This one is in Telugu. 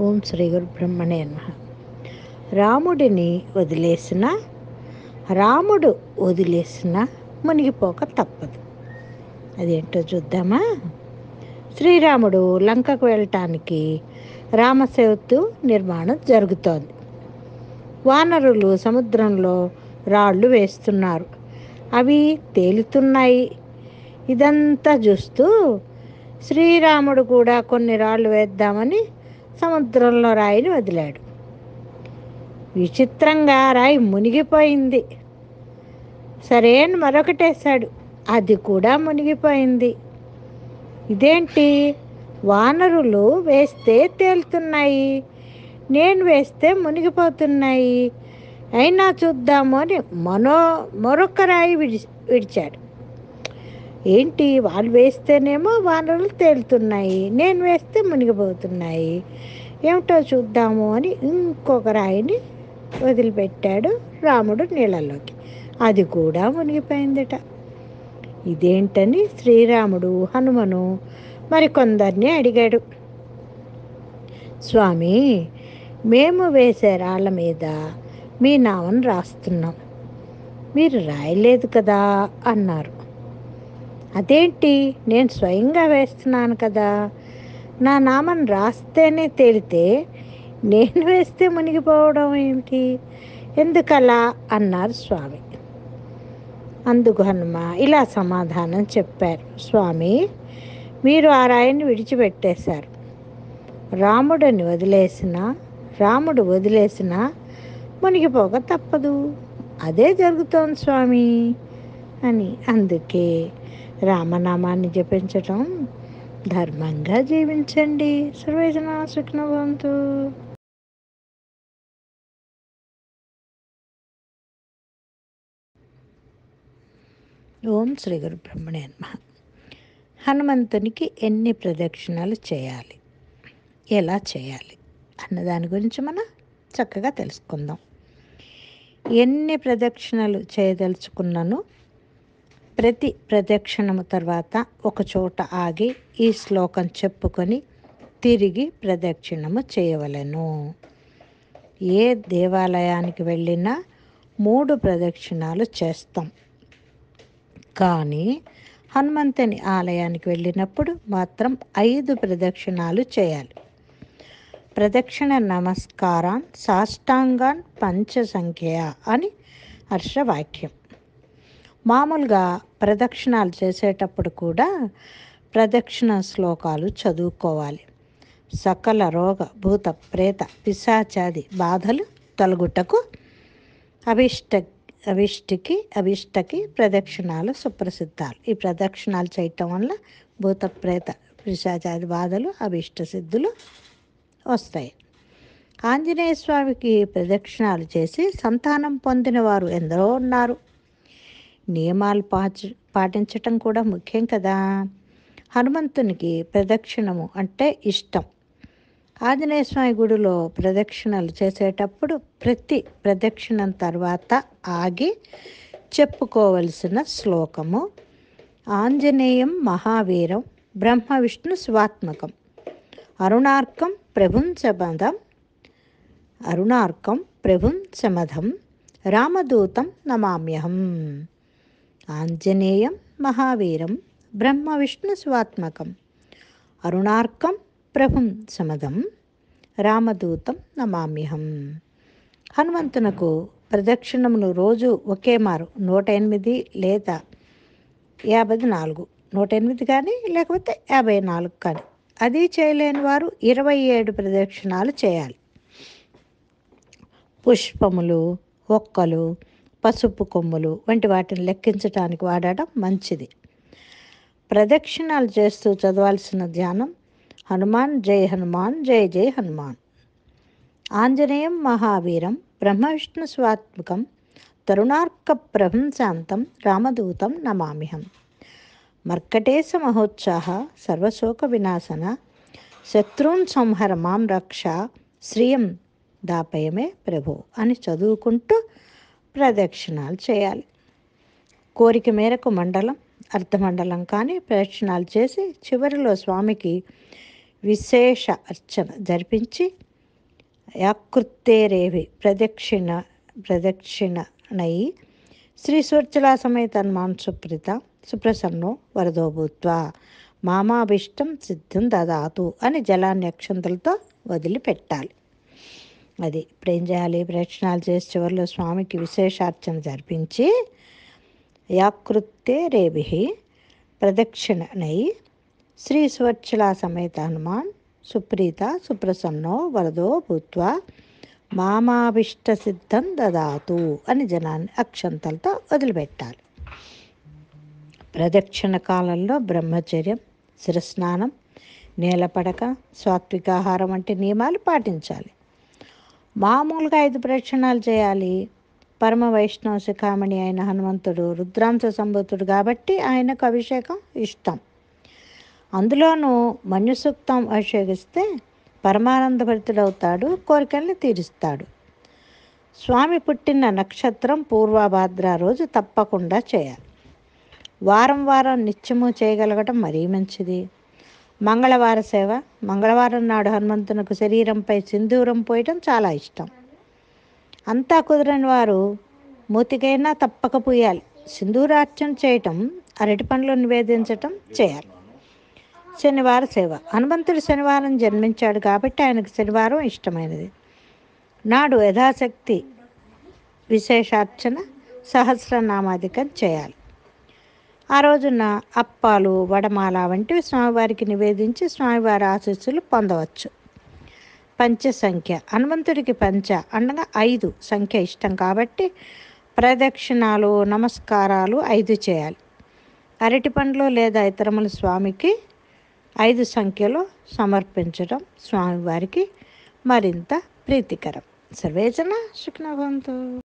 ఓం శ్రీ గురు బ్రహ్మణే రాముడిని వదిలేసిన రాముడు వదిలేసిన మునిగిపోక తప్పదు. అదేంటో చూద్దామా? శ్రీరాముడు లంకకు వెళ్ళటానికి రామసేతు నిర్మాణం జరుగుతోంది. వానరులు సముద్రంలో రాళ్ళు వేస్తున్నారు. అవి తేలుతున్నాయి. ఇదంతా చూస్తూ శ్రీరాముడు కూడా కొన్ని రాళ్ళు వేద్దామని సముద్రంలో రాయిని వదిలాడు. విచిత్రంగా రాయి మునిగిపోయింది. సరే అని మరొకటేశాడు. అది కూడా మునిగిపోయింది. ఇదేంటి? వానరులు వేస్తే తేలుతున్నాయి నేను వేస్తే మునిగిపోతున్నాయి. అయినా చూద్దాము అని మనో మరొక రాయి విడి విడిచాడు. ఏంటి వాళ్ళు వేస్తేనేమో వానరులు తేలుతున్నాయి నేను వేస్తే మునిగిపోతున్నాయి. ఏమిటో చూద్దాము అని ఇంకొక రాయిని వదిలిపెట్టాడు రాముడు నీళ్ళలోకి. అది కూడా మునిగిపోయిందట. ఇదేంటని శ్రీరాముడు హనుమను మరికొందరిని అడిగాడు. స్వామి మేము వేసే రాళ్ళ మీద మీ నామను రాస్తున్నాం. మీరు రాయలేదు కదా అన్నారు. అదేంటి? నేను స్వయంగా వేస్తున్నాను కదా. నా నామం రాస్తేనే తేలితే నేను వేస్తే మునిగిపోవడం ఏమిటి? ఎందుకలా? అన్నారు స్వామి. అందుకు హనుమ ఇలా సమాధానం చెప్పారు. స్వామి మీరు ఆ రాయిని విడిచిపెట్టేశారు. రాముడిని వదిలేసిన రాముడు వదిలేసిన మునిగిపోక తప్పదు. అదే జరుగుతోంది స్వామి అని అందుకే రామనామాన్ని జపించటం ధర్మంగా జీవించండి. సర్వేజన సుఖ్నవంతు ఓం శ్రీ గురు బ్రహ్మణే నమ. హనుమంతునికి ఎన్ని ప్రదక్షిణాలు చేయాలి? ఎలా చేయాలి? అన్న దాని గురించి మనం చక్కగా తెలుసుకుందాం. ఎన్ని ప్రదక్షిణలు చేయదలుచుకున్నాను? ప్రతి ప్రదక్షిణము తర్వాత ఒకచోట ఆగి ఈ శ్లోకం చెప్పుకొని తిరిగి ప్రదక్షిణము చేయవలెను. ఏ దేవాలయానికి వెళ్ళినా మూడు ప్రదక్షిణాలు చేస్తాం. కానీ హనుమంతుని ఆలయానికి వెళ్ళినప్పుడు మాత్రం ఐదు ప్రదక్షిణాలు చేయాలి. ప్రదక్షిణ నమస్కారాన్ సాష్టాంగాన్ పంచ సంఖ్య అని హర్షవాక్యం. మామూలుగా ప్రదక్షిణాలు చేసేటప్పుడు కూడా ప్రదక్షిణ శ్లోకాలు చదువుకోవాలి. సకల రోగ భూత ప్రేత పిశాచాది బాధలు తొలగుటకు అభిష్ట అభిష్టికి అభిష్టకి ప్రదక్షిణాలు సుప్రసిద్ధాలు. ఈ ప్రదక్షిణాలు చేయటం వల్ల భూత ప్రేత పిశాచాది బాధలు అభిష్ట సిద్ధులు వస్తాయి. ఆంజనేయ స్వామికి ప్రదక్షిణాలు చేసి సంతానం పొందిన వారు ఎందరో ఉన్నారు. నియమాలు పాచ పాటించటం కూడా ముఖ్యం కదా. హనుమంతునికి ప్రదక్షిణము అంటే ఇష్టం. ఆంజనేయ స్వామి గుడిలో ప్రదక్షిణలు చేసేటప్పుడు ప్రతి ప్రదక్షిణం తర్వాత ఆగి చెప్పుకోవలసిన శ్లోకము ఆంజనేయం మహావీరం బ్రహ్మ విష్ణు స్వాత్మకం అరుణార్కం ప్రభుంచమదం అరుణార్కం ప్రభుంచమధం రామదూతం నమామ్యహం. ఆంజనేయం మహావీరం బ్రహ్మ విష్ణు స్వాత్మకం అరుణార్కం ప్రభుం సమదం రామదూతం నమామ్యహం హనుమంతునకు ప్రదక్షిణములు రోజు ఒకే మారు నూట ఎనిమిది లేదా యాభై నాలుగు. నూట ఎనిమిది కానీ లేకపోతే యాభై నాలుగు కానీ. అది చేయలేని వారు ఇరవై ఏడు ప్రదక్షిణాలు చేయాలి. పుష్పములు ఒక్కలు పసుపు కొమ్ములు వంటి వాటిని లెక్కించడానికి వాడటం మంచిది. ప్రదక్షిణాలు చేస్తూ చదవాల్సిన ధ్యానం హనుమాన్ జై హనుమాన్ జై జై హనుమాన్. ఆంజనేయం మహావీరం బ్రహ్మ విష్ణు స్వాత్మకం తరుణార్క ప్రహంశాంతం రామదూతం నమామిహం మర్కటేశ మహోత్సాహ సర్వశోక వినాశన శత్రున్ సంహర మాం రక్ష శ్రియం దాపయమే ప్రభు అని చదువుకుంటూ ప్రదక్షిణాలు చేయాలి. కోరిక మేరకు మండలం అర్ధమండలం కానీ ప్రదక్షిణాలు చేసి చివరిలో స్వామికి విశేష అర్చన జరిపించి యాకృత్తేరేవి ప్రదక్షిణ ప్రదక్షిణనై శ్రీ స్వర్చలా సమేత సుప్రిత సుప్రసన్నో వరదోభూత్వ మామాభిష్టం సిద్ధం దదాతు అని జలాన్ని అక్షంతలతో వదిలిపెట్టాలి. అది. ఇప్పుడు ఏం చేయాలి? ప్రదక్షిణాలు చేసి చివరిలో స్వామికి విశేషార్చన జరిపించి యాకృత్తే రేభి ప్రదక్షిణనై శ్రీ సువర్చలా సమేత హనుమాన్ సుప్రీత సుప్రసన్నో వరదో భూత్వా మామాభిష్ట సిద్ధం దదాతు అని జనాన్ని అక్షంతలతో వదిలిపెట్టాలి. ప్రదక్షిణ కాలంలో బ్రహ్మచర్యం శిరస్నానం నేలపడక సాత్వికాహారం వంటి నియమాలు పాటించాలి. మామూలుగా ఐదు ప్రదక్షిణాలు చేయాలి. పరమ వైష్ణవ శిఖామణి అయిన హనుమంతుడు రుద్రాంశ సంభూతుడు కాబట్టి ఆయనకు అభిషేకం ఇష్టం. అందులోనూ మన్యుసూక్తం అభిషేకిస్తే పరమానందభరితుడవుతాడు కోరికల్ని తీరుస్తాడు. స్వామి పుట్టిన నక్షత్రం పూర్వభాద్ర రోజు తప్పకుండా చేయాలి. వారం వారం నిత్యము చేయగలగటం మరీ మంచిది. మంగళవార సేవ మంగళవారం నాడు హనుమంతునకు శరీరంపై సింధూరం పోయటం చాలా ఇష్టం. అంతా కుదరని వారు మూతికైనా తప్పక పూయాలి. సింధూరార్చన చేయటం అరటి పండ్లు నివేదించటం చేయాలి. శనివార సేవ. హనుమంతుడు శనివారం జన్మించాడు కాబట్టి ఆయనకు శనివారం ఇష్టమైనది. నాడు యథాశక్తి విశేషార్చన సహస్రనామాధికం చేయాలి. ఆ రోజున అప్పాలు వడమాల వంటివి స్వామివారికి నివేదించి స్వామివారి ఆశీస్సులు పొందవచ్చు. పంచ సంఖ్య హనుమంతుడికి పంచ అనగా ఐదు సంఖ్య ఇష్టం కాబట్టి ప్రదక్షిణాలు నమస్కారాలు ఐదు చేయాలి. అరటి పండ్లు లేదా ఇతరముల స్వామికి ఐదు సంఖ్యలో సమర్పించడం స్వామివారికి మరింత ప్రీతికరం. సర్వేజన సుఖనభవంతు